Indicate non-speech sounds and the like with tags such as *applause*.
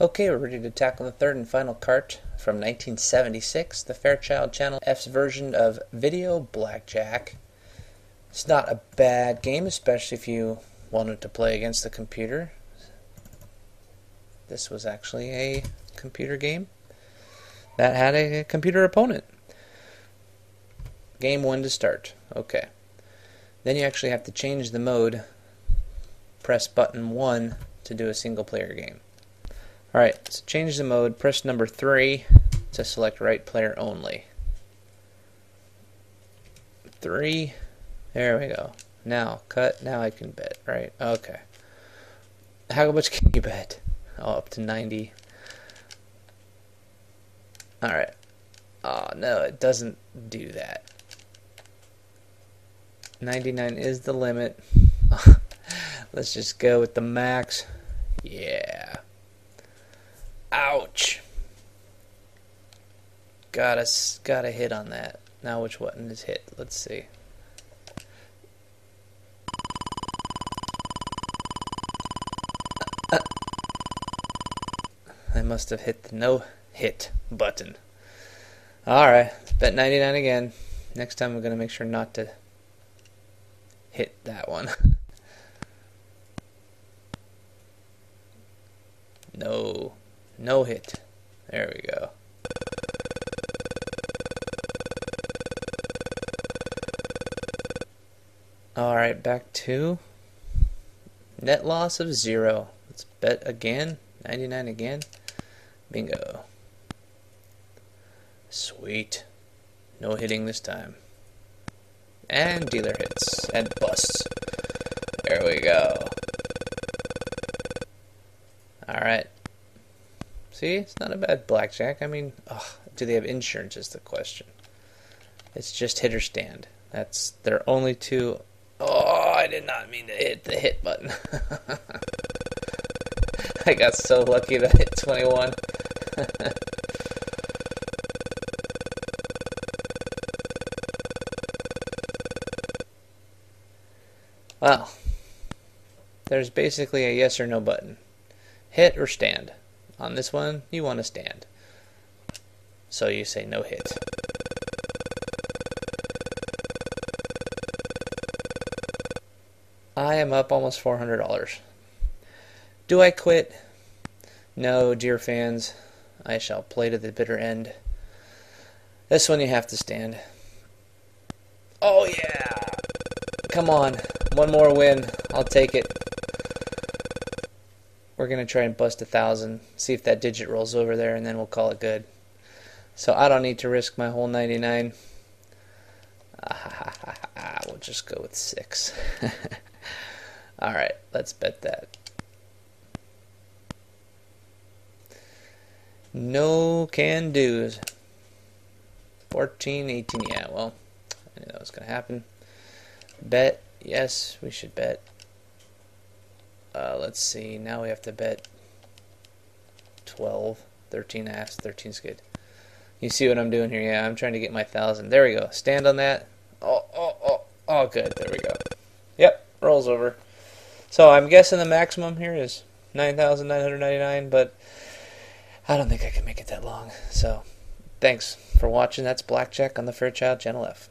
Okay, we're ready to tackle the third and final cart from 1976, the Fairchild Channel F's version of Video Blackjack. It's not a bad game, especially if you wanted to play against the computer. This was actually a computer game that had a computer opponent. Game one to start. Okay. Then you actually have to change the mode. Press button 1 to do a single player game. Alright, so change the mode. Press number 3 to select right player only. 3. There we go. Now, cut. Now I can bet, right? Okay. How much can you bet? Oh, up to 90. Alright. Oh, no, it doesn't do that. 99 is the limit. *laughs* Let's just go with the max. Yeah. Ouch. Got a, got a hit on that. Now which button is hit? Let's see. Uh, I must have hit the no hit button. Alright, bet 99 again. Next time I'm going to make sure not to hit that one. *laughs* no. No hit. There we go. Alright, back to net loss of zero. Let's bet again. 99 again. Bingo. Sweet. No hitting this time. And dealer hits. And busts. There we go. Alright. See, it's not a bad blackjack. I mean, ugh, do they have insurance is the question. It's just hit or stand. That's their only two. Oh, I did not mean to hit the hit button. *laughs* I got so lucky that I hit 21. *laughs* well, there's basically a yes or no button. Hit or stand. On this one, you want to stand. So you say no hit. I am up almost $400. Do I quit? No, dear fans. I shall play to the bitter end. This one you have to stand. Oh, yeah! Come on. One more win. I'll take it. We're going to try and bust a thousand, see if that digit rolls over there, and then we'll call it good. So I don't need to risk my whole 99. Ah, *laughs* we'll just go with six. *laughs* Alright, let's bet that. No can do's. 14, 18, yeah, well, I knew that was going to happen. Bet, yes, we should bet. Uh, let's see, now we have to bet 12, 13 ass, 13's good. You see what I'm doing here? Yeah, I'm trying to get my thousand. There we go. Stand on that. Oh, oh, oh, oh, good. There we go. Yep, rolls over. So I'm guessing the maximum here is 9,999, but I don't think I can make it that long. So thanks for watching. That's Blackjack on the Fairchild Channel F.